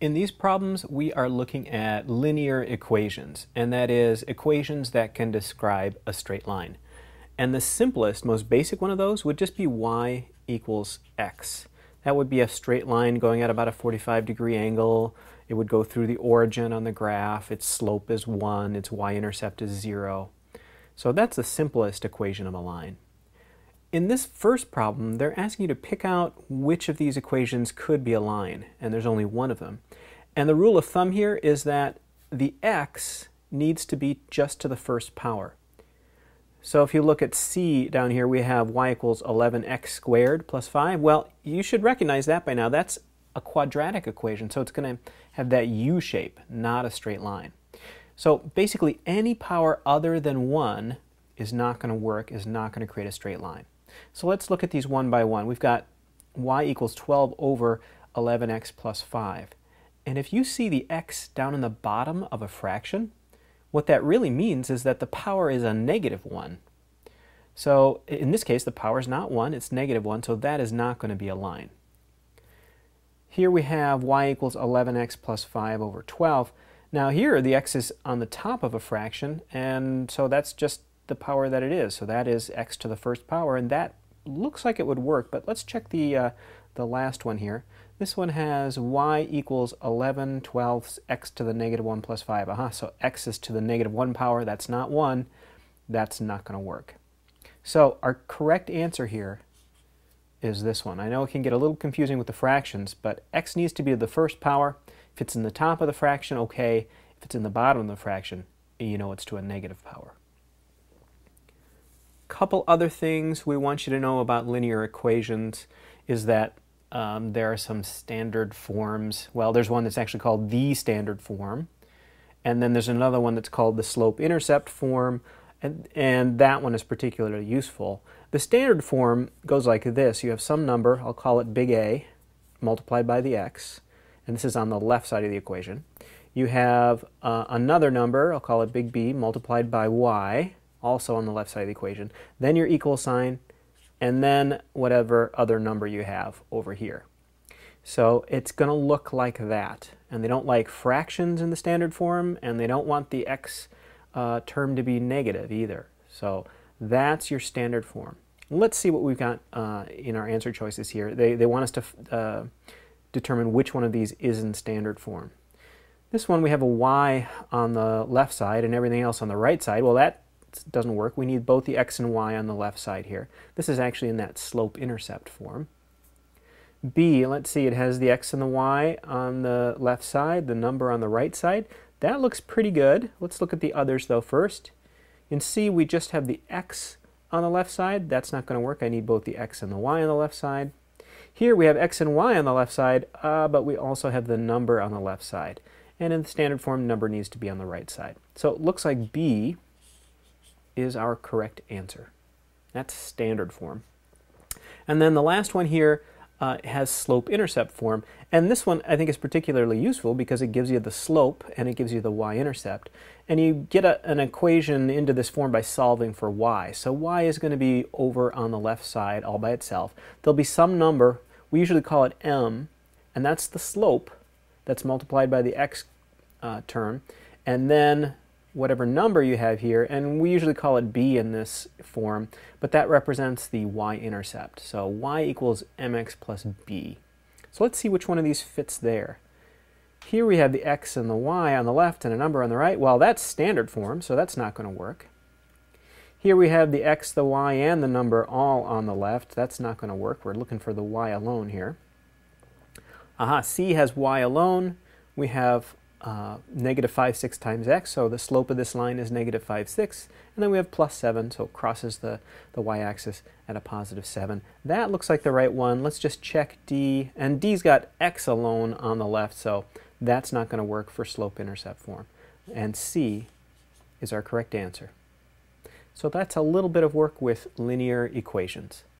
In these problems, we are looking at linear equations, and that is equations that can describe a straight line. And the simplest, most basic one of those would just be y equals x. That would be a straight line going at about a 45 degree angle. It would go through the origin on the graph. Its slope is 1, its y-intercept is 0. So that's the simplest equation of a line. In this first problem, they're asking you to pick out which of these equations could be a line, and there's only one of them. And the rule of thumb here is that the x needs to be just to the first power. So if you look at C down here, we have y equals 11x squared plus 5. Well, you should recognize that by now. That's a quadratic equation, so it's going to have that U shape, not a straight line. So basically, any power other than 1 is not going to work, is not going to create a straight line. So let's look at these one by one. We've got y equals 12 over 11x plus 5. And if you see the x down in the bottom of a fraction, what that really means is that the power is a negative 1. So in this case, the power is not 1, it's negative 1, so that is not going to be a line. Here we have y equals 11x plus 5 over 12. Now here the x is on the top of a fraction, and so that's just the power that it is. So that is x to the first power, and that looks like it would work, but let's check the, uh, the last one here. This one has y equals 11 twelfths x to the negative 1 plus 5. Aha, uh -huh, so x is to the negative 1 power. That's not 1. That's not going to work. So our correct answer here is this one. I know it can get a little confusing with the fractions, but x needs to be the first power. If it's in the top of the fraction, okay. If it's in the bottom of the fraction, you know it's to a negative power couple other things we want you to know about linear equations is that um, there are some standard forms. Well, there's one that's actually called the standard form, and then there's another one that's called the slope-intercept form, and, and that one is particularly useful. The standard form goes like this. You have some number, I'll call it big A, multiplied by the x, and this is on the left side of the equation. You have uh, another number, I'll call it big B, multiplied by y, also on the left side of the equation. Then your equal sign, and then whatever other number you have over here. So it's going to look like that. And they don't like fractions in the standard form, and they don't want the x uh, term to be negative either. So that's your standard form. Let's see what we've got uh, in our answer choices here. They, they want us to uh, determine which one of these is in standard form. This one we have a y on the left side and everything else on the right side. Well, that doesn't work. We need both the x and y on the left side here. This is actually in that slope-intercept form. B, let's see, it has the x and the y on the left side, the number on the right side. That looks pretty good. Let's look at the others though first. In C, we just have the x on the left side. That's not going to work. I need both the x and the y on the left side. Here we have x and y on the left side, uh, but we also have the number on the left side. And in the standard form, number needs to be on the right side. So it looks like B is our correct answer. That's standard form. And then the last one here uh, has slope-intercept form. And this one I think is particularly useful because it gives you the slope and it gives you the y-intercept. And you get a, an equation into this form by solving for y. So y is going to be over on the left side all by itself. There'll be some number, we usually call it m, and that's the slope that's multiplied by the x uh, term. And then whatever number you have here, and we usually call it b in this form, but that represents the y-intercept. So y equals mx plus b. So let's see which one of these fits there. Here we have the x and the y on the left and a number on the right. Well, that's standard form, so that's not going to work. Here we have the x, the y, and the number all on the left. That's not going to work. We're looking for the y alone here. Aha, C has y alone. We have uh, negative 5, 6 times x, so the slope of this line is negative 5, 6. And then we have plus 7, so it crosses the, the y-axis at a positive 7. That looks like the right one. Let's just check D. And D's got x alone on the left, so that's not going to work for slope-intercept form. And C is our correct answer. So that's a little bit of work with linear equations.